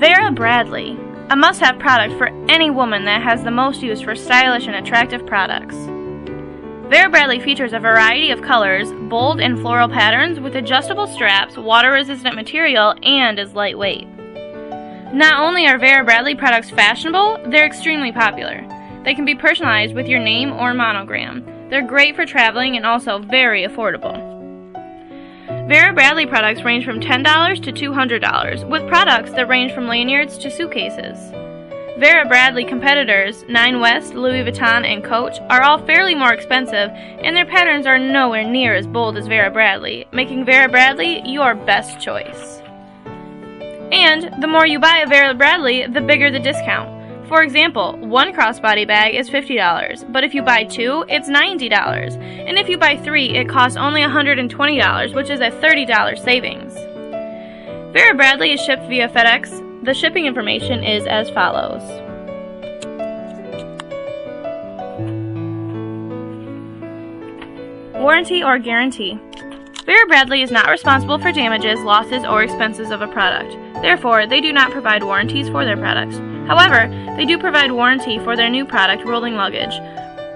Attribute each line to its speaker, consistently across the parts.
Speaker 1: Vera Bradley, a must have product for any woman that has the most use for stylish and attractive products. Vera Bradley features a variety of colors, bold and floral patterns with adjustable straps, water resistant material, and is lightweight. Not only are Vera Bradley products fashionable, they're extremely popular. They can be personalized with your name or monogram. They're great for traveling and also very affordable. Vera Bradley products range from $10 to $200, with products that range from lanyards to suitcases. Vera Bradley competitors, Nine West, Louis Vuitton, and Coach, are all fairly more expensive, and their patterns are nowhere near as bold as Vera Bradley, making Vera Bradley your best choice. And the more you buy a Vera Bradley, the bigger the discount. For example, one crossbody bag is $50, but if you buy two, it's $90. And if you buy three, it costs only $120, which is a $30 savings. Vera Bradley is shipped via FedEx. The shipping information is as follows. Warranty or guarantee. Vera Bradley is not responsible for damages, losses, or expenses of a product. Therefore, they do not provide warranties for their products. However, they do provide warranty for their new product, rolling luggage.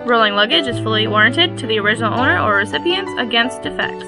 Speaker 1: Rolling luggage is fully warranted to the original owner or recipients against defects.